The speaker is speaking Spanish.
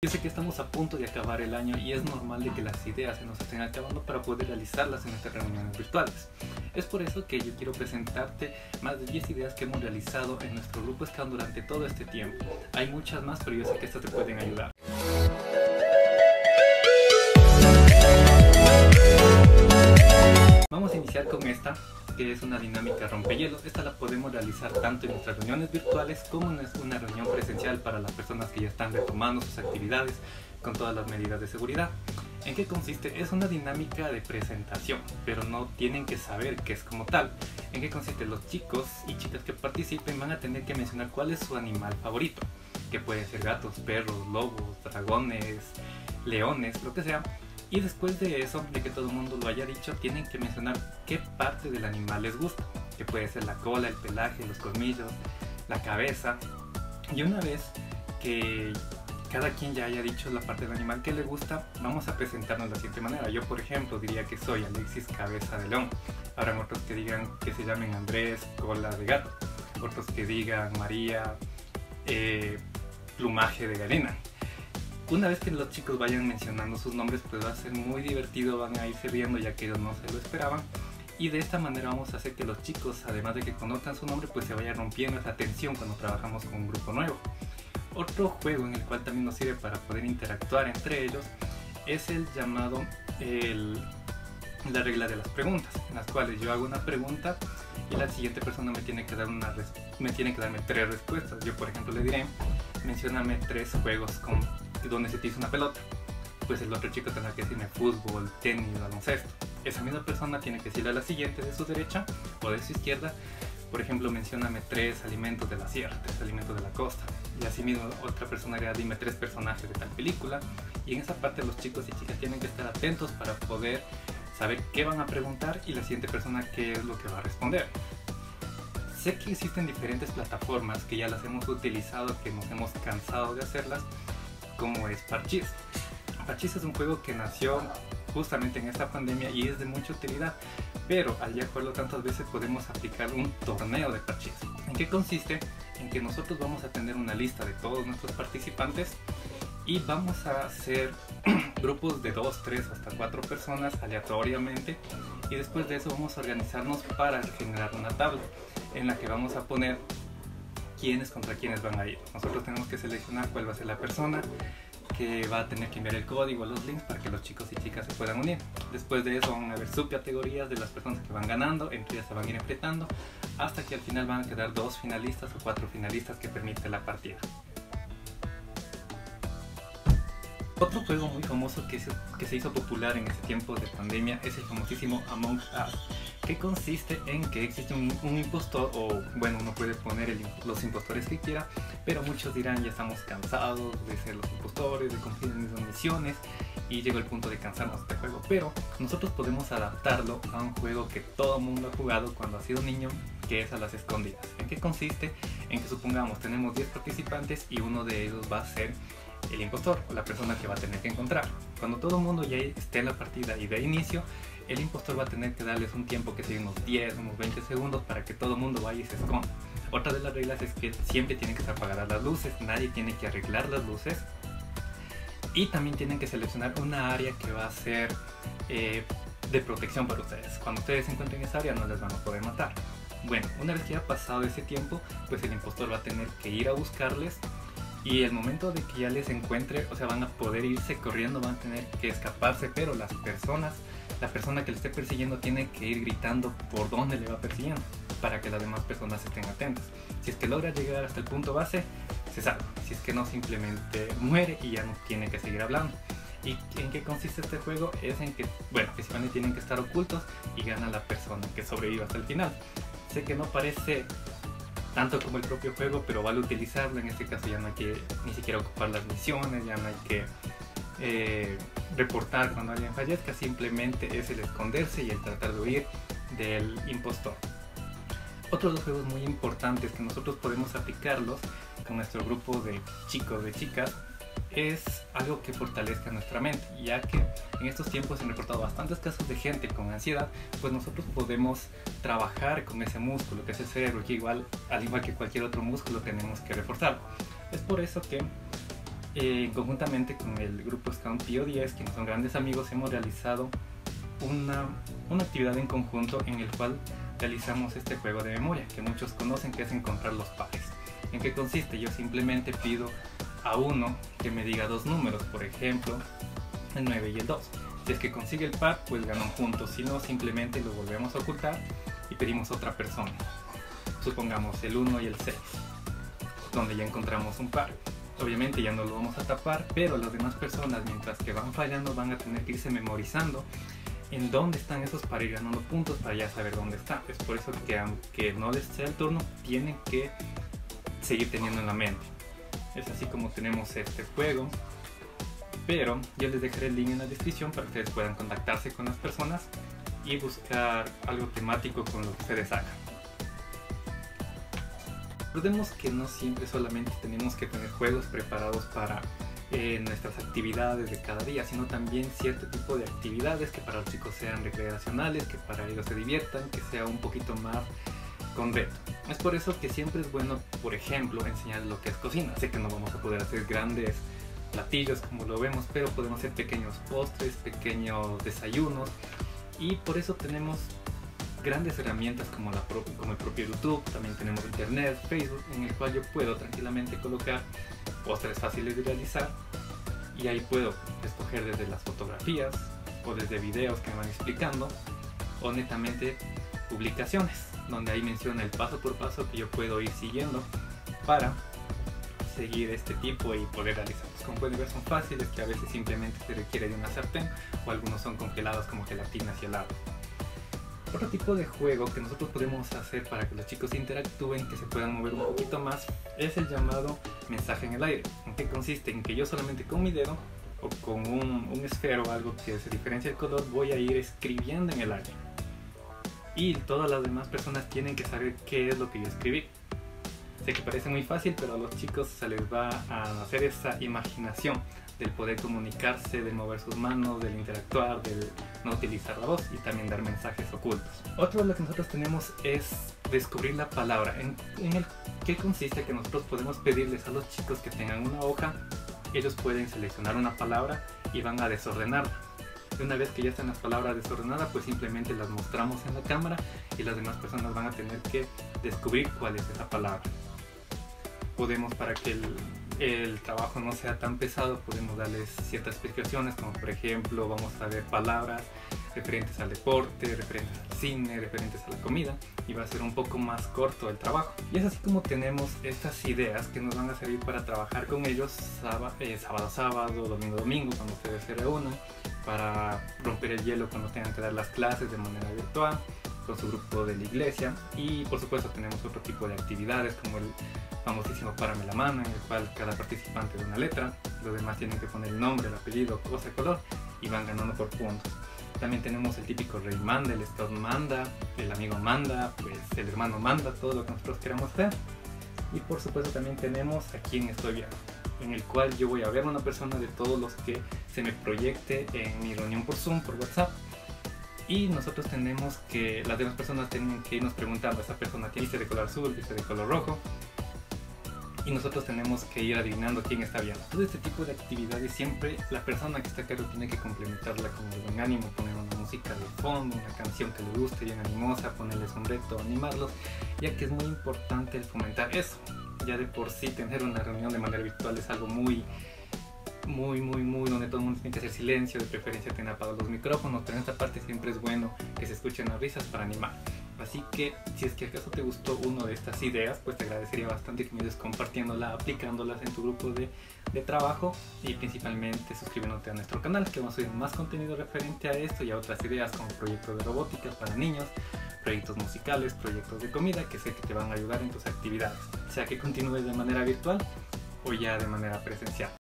Yo sé que estamos a punto de acabar el año y es normal de que las ideas se nos estén acabando para poder realizarlas en nuestras reuniones virtuales. Es por eso que yo quiero presentarte más de 10 ideas que hemos realizado en nuestro grupo Scan durante todo este tiempo. Hay muchas más, pero yo sé que estas te pueden ayudar. Vamos a iniciar con esta, que es una dinámica rompehielos. Esta la podemos realizar tanto en nuestras reuniones virtuales como en una reunión presencial para las personas que ya están retomando sus actividades con todas las medidas de seguridad. ¿En qué consiste? Es una dinámica de presentación, pero no tienen que saber qué es como tal. ¿En qué consiste? Los chicos y chicas que participen van a tener que mencionar cuál es su animal favorito, que puede ser gatos, perros, lobos, dragones, leones, lo que sea y después de eso, de que todo el mundo lo haya dicho, tienen que mencionar qué parte del animal les gusta, que puede ser la cola, el pelaje, los colmillos, la cabeza. Y una vez que cada quien ya haya dicho la parte del animal que le gusta, vamos a presentarnos de la siguiente manera. Yo, por ejemplo, diría que soy Alexis Cabeza de León. Habrá otros que digan que se llamen Andrés Cola de Gato. Otros que digan María eh, Plumaje de Gallina una vez que los chicos vayan mencionando sus nombres, pues va a ser muy divertido, van a irse viendo ya que ellos no se lo esperaban. Y de esta manera vamos a hacer que los chicos, además de que conozcan su nombre, pues se vaya rompiendo esa tensión cuando trabajamos con un grupo nuevo. Otro juego en el cual también nos sirve para poder interactuar entre ellos es el llamado la regla de las preguntas, en las cuales yo hago una pregunta y la siguiente persona me tiene que dar una me tiene que darme tres respuestas. Yo por ejemplo le diré, mencioname tres juegos con donde se hizo una pelota, pues el otro chico tendrá que decirme fútbol, tenis, baloncesto. Esa misma persona tiene que decirle a la siguiente de su derecha o de su izquierda, por ejemplo, mencioname tres alimentos de la sierra, tres alimentos de la costa. Y así mismo otra persona dirá, dime tres personajes de tal película. Y en esa parte los chicos y chicas tienen que estar atentos para poder saber qué van a preguntar y la siguiente persona qué es lo que va a responder. Sé que existen diferentes plataformas que ya las hemos utilizado, que nos hemos cansado de hacerlas, como es Parchís. Parchís es un juego que nació justamente en esta pandemia y es de mucha utilidad, pero al ya jugarlo tantas veces podemos aplicar un torneo de Parchís. ¿En qué consiste? En que nosotros vamos a tener una lista de todos nuestros participantes y vamos a hacer grupos de 2, 3 hasta 4 personas aleatoriamente y después de eso vamos a organizarnos para generar una tabla en la que vamos a poner quiénes contra quiénes van a ir. Nosotros tenemos que seleccionar cuál va a ser la persona que va a tener que enviar el código, los links para que los chicos y chicas se puedan unir. Después de eso van a haber subcategorías de las personas que van ganando, entre ellas se van a ir enfrentando, hasta que al final van a quedar dos finalistas o cuatro finalistas que permite la partida. Otro juego muy famoso que se, que se hizo popular en este tiempo de pandemia es el famosísimo Among Us que consiste en que existe un, impostor, o bueno, uno puede poner los impostores que quiera, pero muchos dirán ya estamos cansados de ser los impostores, de cumplir mis misiones, y llegó el punto de cansarnos de este juego. Pero nosotros podemos adaptarlo a un juego que todo el mundo ha jugado cuando ha sido niño, que es a las escondidas. ¿En qué consiste? En que supongamos tenemos 10 participantes y uno de ellos va a ser el impostor o la persona que va a tener que encontrar. Cuando todo el mundo ya esté en la partida y de inicio, el impostor va a tener que darles un tiempo que sea unos 10, unos 20 segundos para que todo el mundo vaya y se esconda. Otra de las reglas es que siempre tienen que estar apagadas las luces, nadie tiene que arreglar las luces y también tienen que seleccionar una área que va a ser eh, de protección para ustedes. Cuando ustedes se encuentren en esa área no les van a poder matar. Bueno, una vez que haya pasado ese tiempo, pues el impostor va a tener que ir a buscarles y el momento de que ya les encuentre, o sea, van a poder irse corriendo, van a tener que escaparse, pero las personas la persona que le esté persiguiendo tiene que ir gritando por dónde le va persiguiendo para que las demás personas estén atentas. Si es que logra llegar hasta el punto base, se salva. Si es que no, simplemente muere y ya no tiene que seguir hablando. ¿Y en qué consiste este juego? Es en que, bueno, principalmente tienen que estar ocultos y gana la persona que sobreviva hasta el final. Sé que no parece tanto como el propio juego, pero vale utilizarlo. En este caso ya no hay que ni siquiera ocupar las misiones, ya no hay que eh, reportar cuando alguien fallezca, simplemente es el esconderse y el tratar de huir del impostor. Otros dos juegos muy importantes que nosotros podemos aplicarlos con nuestro grupo de chicos, de chicas, es algo que fortalezca nuestra mente, ya que en estos tiempos se han reportado bastantes casos de gente con ansiedad, pues nosotros podemos trabajar con ese músculo que es el cerebro, que igual, al igual que cualquier otro músculo, tenemos que reforzar. Es por eso que eh, conjuntamente con el grupo Scout Pio 10, quienes son grandes amigos, hemos realizado una, una actividad en conjunto en el cual realizamos este juego de memoria que muchos conocen que es encontrar los pares. ¿En qué consiste? Yo simplemente pido a uno que me diga dos números, por ejemplo, el 9 y el 2. Si es que consigue el par, pues gana un punto, si no, simplemente lo volvemos a ocultar y pedimos otra persona. Supongamos el 1 y el 6, donde ya encontramos un par. Obviamente ya no lo vamos a tapar, pero las demás personas, mientras que van fallando, van a tener que irse memorizando en dónde están esos para ir ganando puntos para ya saber dónde está. Es por eso que aunque no les sea el turno, tienen que seguir teniendo en la mente. Es así como tenemos este juego. Pero yo les dejaré el link en la descripción para que ustedes puedan contactarse con las personas y buscar algo temático con lo que ustedes hagan. Recordemos que no siempre solamente tenemos que tener juegos preparados para eh, nuestras actividades de cada día, sino también cierto tipo de actividades que para los chicos sean recreacionales, que para ellos se diviertan, que sea un poquito más con reto. Es por eso que siempre es bueno, por ejemplo, enseñar lo que es cocina. Sé que no vamos a poder hacer grandes platillos como lo vemos, pero podemos hacer pequeños postres, pequeños desayunos y por eso tenemos grandes herramientas como, la como el propio YouTube, también tenemos Internet, Facebook, en el cual yo puedo tranquilamente colocar postres fáciles de realizar y ahí puedo escoger desde las fotografías o desde videos que me van explicando o netamente publicaciones donde ahí menciona el paso por paso que yo puedo ir siguiendo para seguir este tipo y poder realizarlos. Como pueden ver son fáciles que a veces simplemente se requiere de una sartén o algunos son congelados como gelatinas y helado. Otro tipo de juego que nosotros podemos hacer para que los chicos interactúen, que se puedan mover un poquito más, es el llamado mensaje en el aire. ¿En qué consiste? En que yo solamente con mi dedo o con un, un esfero o algo que se diferencia el color voy a ir escribiendo en el aire. Y todas las demás personas tienen que saber qué es lo que yo escribí. Sé que parece muy fácil, pero a los chicos se les va a hacer esa imaginación del poder comunicarse, del mover sus manos, del interactuar, del no utilizar la voz y también dar mensajes ocultos. Otro de lo que nosotros tenemos es descubrir la palabra. ¿En, el qué consiste? Que nosotros podemos pedirles a los chicos que tengan una hoja, ellos pueden seleccionar una palabra y van a desordenarla. Y una vez que ya están las palabras desordenadas, pues simplemente las mostramos en la cámara y las demás personas van a tener que descubrir cuál es esa palabra. Podemos para que el, el trabajo no sea tan pesado, podemos darles ciertas explicaciones, como por ejemplo vamos a ver palabras referentes al deporte, referentes al cine, referentes a la comida, y va a ser un poco más corto el trabajo. Y es así como tenemos estas ideas que nos van a servir para trabajar con ellos sábado, eh, sábado, sábado, domingo, domingo, cuando ustedes se reúnan, para romper el hielo cuando tengan que dar las clases de manera virtual, con su grupo de la iglesia, y por supuesto tenemos otro tipo de actividades como el famosísimo Párame la mano, en el cual cada participante da una letra, los demás tienen que poner el nombre, el apellido, cosa, color y van ganando por puntos. También tenemos el típico rey manda, el scout manda, el amigo manda, pues el hermano manda, todo lo que nosotros queramos hacer. Y por supuesto también tenemos a quien estoy viendo, en el cual yo voy a ver a una persona de todos los que se me proyecte en mi reunión por Zoom, por WhatsApp. Y nosotros tenemos que, las demás personas tienen que irnos preguntando, esa persona que de color azul, viste de color rojo, y nosotros tenemos que ir adivinando quién está viendo. Todo este tipo de actividades siempre la persona que está a cargo tiene que complementarla con el buen ánimo, poner una música de fondo, una canción que le guste, bien animosa, ponerles un reto, animarlos, ya que es muy importante el fomentar eso. Ya de por sí tener una reunión de manera virtual es algo muy muy, muy, muy, donde todo el mundo tiene que hacer silencio, de preferencia tener apagados los micrófonos, pero en esta parte siempre es bueno que se escuchen las risas para animar. Así que si es que acaso te gustó una de estas ideas, pues te agradecería bastante que me ayudes compartiéndola, aplicándolas en tu grupo de, de, trabajo y principalmente suscribiéndote a nuestro canal, que vamos a subir más contenido referente a esto y a otras ideas como proyectos de robótica para niños, proyectos musicales, proyectos de comida que sé que te van a ayudar en tus actividades, sea que continúes de manera virtual o ya de manera presencial.